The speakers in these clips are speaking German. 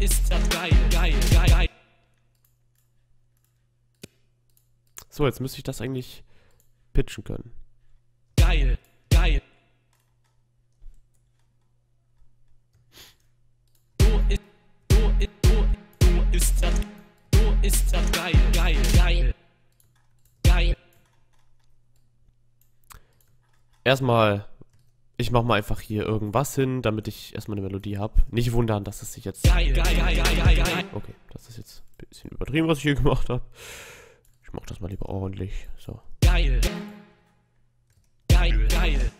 ist das geil, geil, geil, geil. So, jetzt müsste ich das eigentlich pitchen können. Geil, geil. So ist, so ist, so, so ist das, so ist das geil, geil, geil. Geil. Erstmal, ich mach mal einfach hier irgendwas hin, damit ich erstmal eine Melodie habe. Nicht wundern, dass es sich jetzt... Geil, geil, geil, geil, geil. Okay, das ist jetzt ein bisschen übertrieben, was ich hier gemacht habe. Ich mach das mal lieber ordentlich. So. Geil, geil, geil,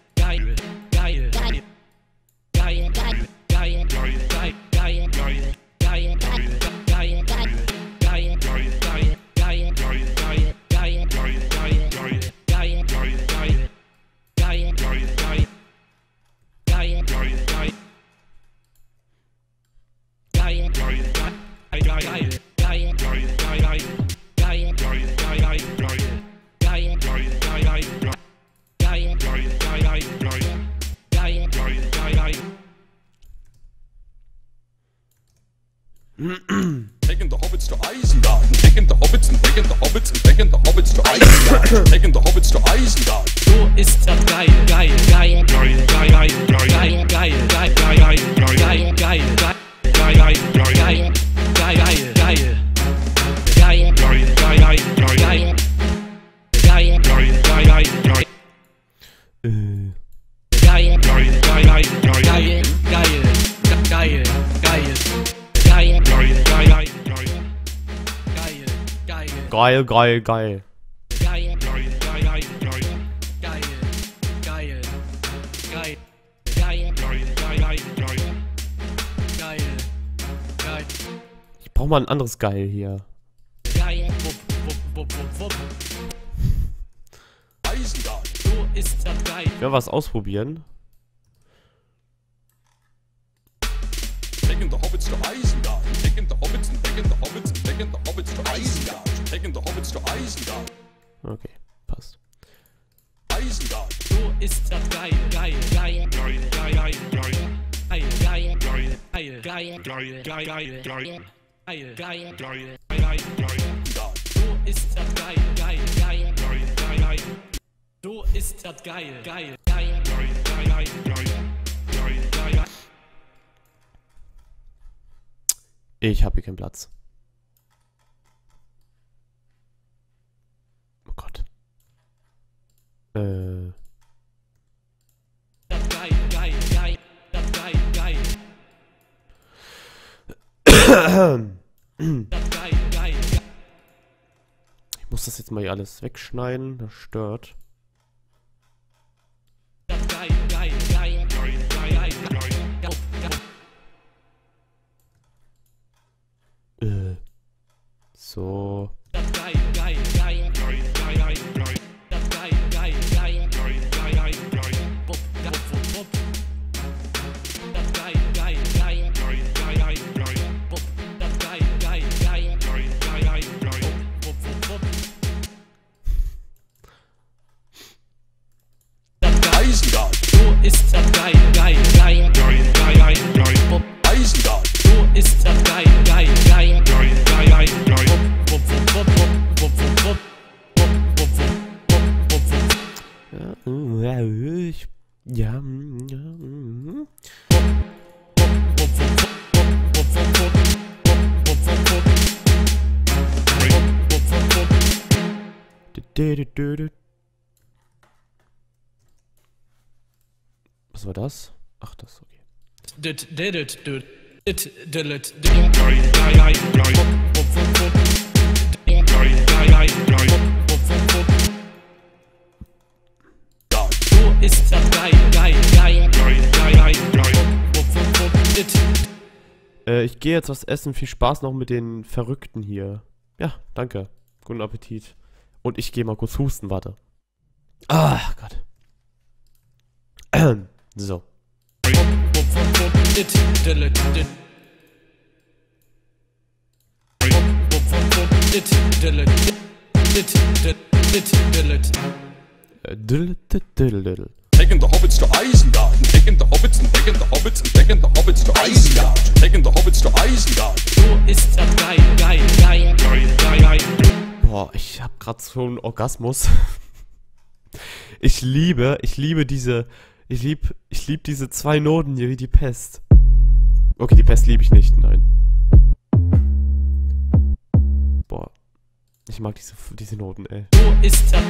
Taking the hobbits to Isengard, taking the hobbits and taking the hobbits and taking the hobbits to Isengard, taking the hobbits to Isengard. Geil, geil, geil. Geil, geil, geil, geil. Geil, geil, geil. Geil, geil, geil. Geil, geil. Ich brauche mal ein anderes Geil hier. Geil. Wupp, wupp, wupp, wupp, wupp. Eisenbahn. So ist das geil. Ich will was ausprobieren. Taking the Hobbits to Eisenbahn. Taking the Hobbits and taking the Hobbits and taking the Hobbits to Eisenbahn. Okay, passt. So ist das geil, geil, geil, geil, geil, geil. Geil, geil, geil, geil, geil, geil, geil, geil. Geil, geil, geil, geil, geil. So ist das geil, geil, geil, geil, geil, geil. So ist das geil, geil, geil, geil, geil, geil, geil, geil. Ich habe hier keinen Platz. Geil. Ich muss das jetzt mal hier alles wegschneiden. Das stört. Das geil, Was war das? Ach, das, okay. So ist das geil, geil, geil, geil, geil, geil. Äh, ich gehe jetzt was essen. Viel Spaß noch mit den Verrückten hier. Ja, danke. Guten Appetit. Und ich gehe mal kurz husten, warte. Ah, Gott. So. Taking the hobbits to Isengard, and taking the hobbits and taking the hobbits and taking the hobbits to Isengard, taking the hobbits to Isengard. So ist das geil, geil, geil, geil, geil, geil. Boah, ich hab grad so einen Orgasmus. Ich liebe, ich liebe diese, ich lieb, ich lieb diese zwei Noten hier wie die Pest. Okay, die Pest liebe ich nicht, nein. Boah, ich mag diese, diese Noten, ey. So ist das,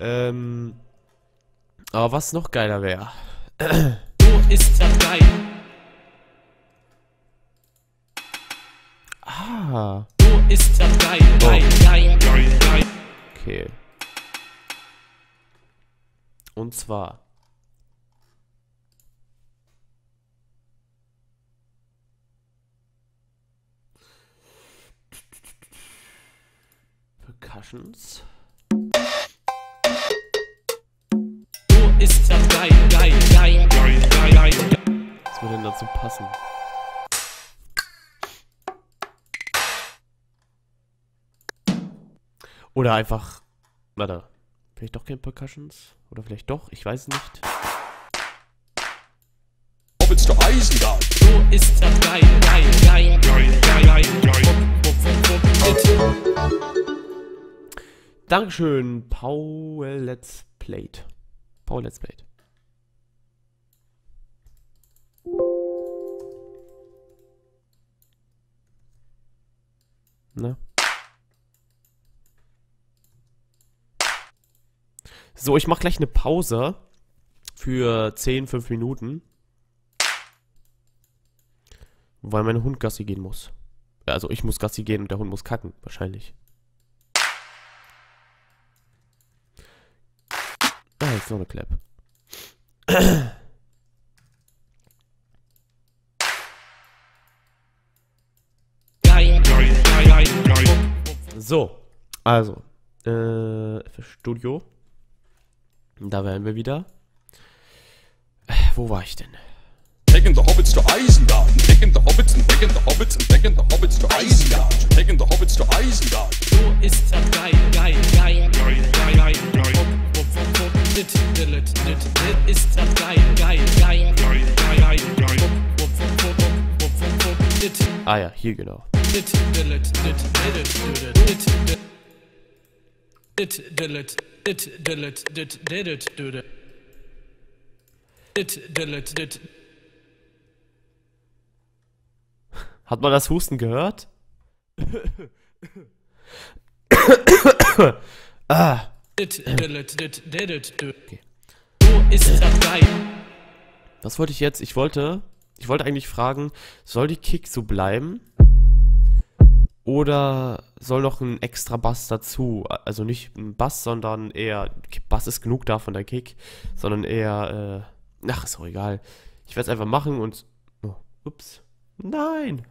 Ähm, aber was noch geiler wäre. so ist das geil. Ah, So ist das geil, geil, geil, geil, geil. okay. Und zwar. Percussions. So ist das geil, geil, geil, geil, geil, geil. Was würde denn dazu passen? Oder einfach. Warte. Vielleicht doch kein Percussions? Oder vielleicht doch? Ich weiß es nicht. Hobbits to Isengard. So ist das geil, geil, geil, geil, geil, geil, geil. Wupp, wupp, it. Dankeschön, Paul Let's Played. Paul Let's Played. Ne? So, ich mache gleich eine Pause für 10, 5 Minuten. Weil mein Hund Gassi gehen muss. Also ich muss Gassi gehen und der Hund muss kacken, wahrscheinlich. Ah, jetzt noch eine Clap. Geil, geil, geil, geil, geil. Wupp, wupp, wupp. So, also, äh, Studio. Da wären wir wieder. Äh, wo war ich denn? Taking the hobbits to Isengard, and taking the hobbits and taking the hobbits and taking the hobbits to Isengard, taking the hobbits to Isengard. So ist das geil, geil, geil, geil, geil, geil, Dit, dillet, dit, dit ist das geil, geil, geil, geil, geil, geil. Dit, Ah ja, hier genau. dit, dit, dit, dit. Dit, dit, dit. Dit, dit. Hat man das Husten gehört? ah, Dillet, dillet. So ist das geil. was wollte ich jetzt? Ich wollte, ich wollte eigentlich fragen, soll die Kick so bleiben? Oder soll noch ein extra Bass dazu? Also nicht ein Bass, sondern eher, Bass ist genug da von der Kick, sondern eher, äh, ach, ist auch egal. Ich werde es einfach machen und, oh, ups, nein.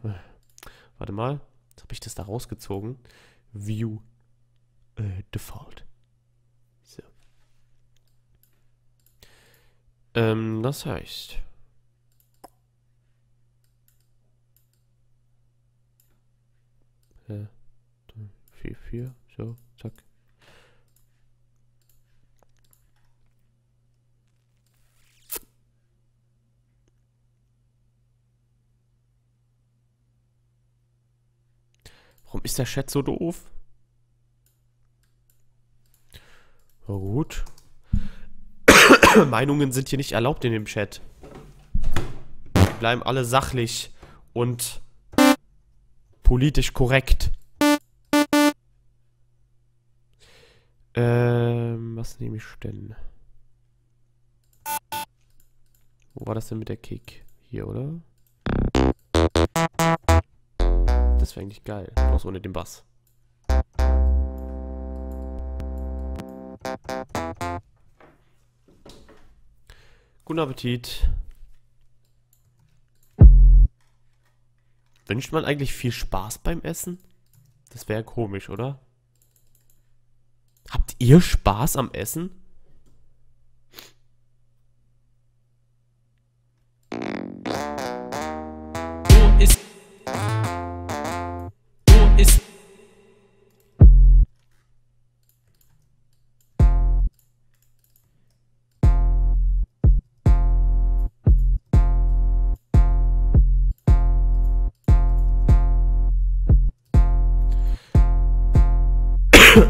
Warte mal, jetzt habe ich das da rausgezogen. View, äh, Default. Ähm, das heißt, äh, 4, 4, so, zack. Warum ist der Chat so doof? Na gut. Meinungen sind hier nicht erlaubt in dem Chat. Die bleiben alle sachlich und politisch korrekt. Ähm, was nehme ich denn? Wo war das denn mit der Kick? Hier, oder? Das wäre eigentlich geil. Bloß ohne den Bass. Guten Appetit. Wünscht man eigentlich viel Spaß beim Essen? Das wäre komisch, oder? Habt ihr Spaß am Essen? do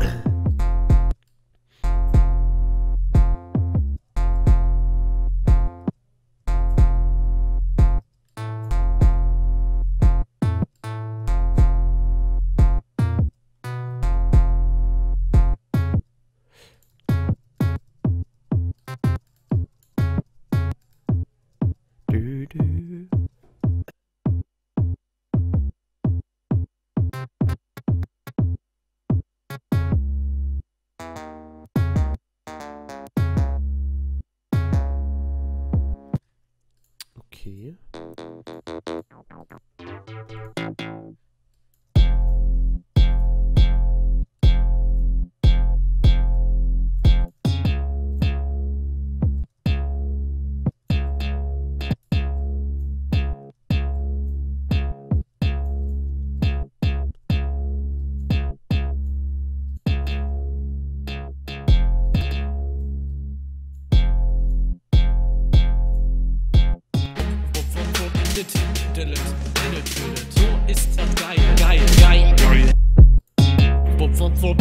do. So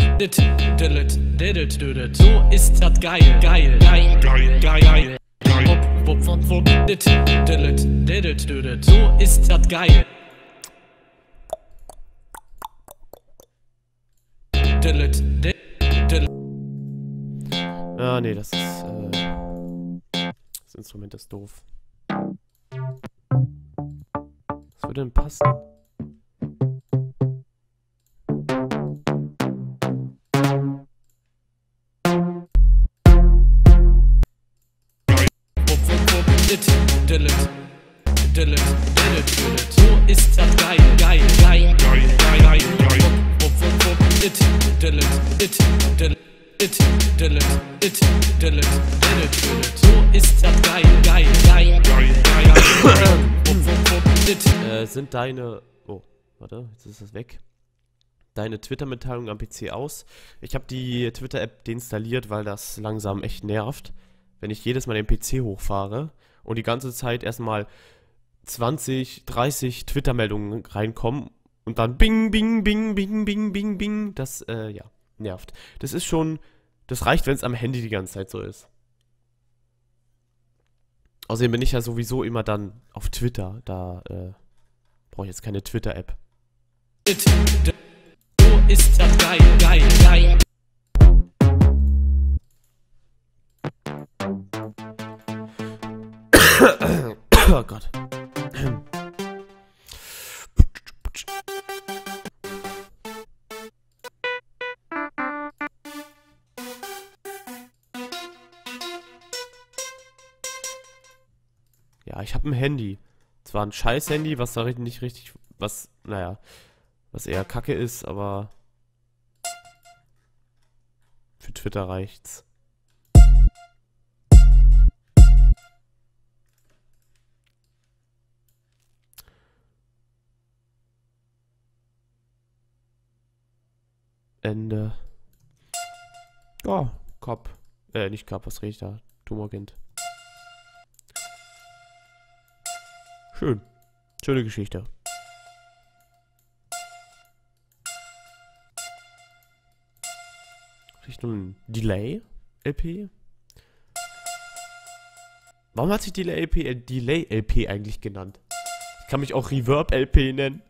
ist das geil, geil, geil, geil, geil, geil. So ist das geil. Ah, nee, das ist. Äh, das Instrument ist doof. Was würde denn passen? Deine. Oh, warte, jetzt ist das weg. Deine Twitter-Mitteilung am PC aus. Ich habe die Twitter-App deinstalliert, weil das langsam echt nervt. Wenn ich jedes Mal den PC hochfahre und die ganze Zeit erstmal 20, 30 Twitter-Meldungen reinkommen und dann bing, bing, bing, bing, bing, bing, bing. Das, äh, ja, nervt. Das ist schon. Das reicht, wenn es am Handy die ganze Zeit so ist. Außerdem bin ich ja sowieso immer dann auf Twitter. Da äh, brauche jetzt keine Twitter-App. So ist das geil, geil, geil. Oh Gott. Ja, ich habe ein Handy. Zwar ein scheiß Handy, was da nicht richtig, was, naja, was eher kacke ist, aber für Twitter reicht's. Ende. Oh, Cop. Äh, nicht Cop, was rede ich da? Tumorkind. Schön. Schöne Geschichte. Vielleicht nur ein Delay-LP? Warum hat sich Delay-LP äh, Delay-LP eigentlich genannt? Ich kann mich auch Reverb-LP nennen.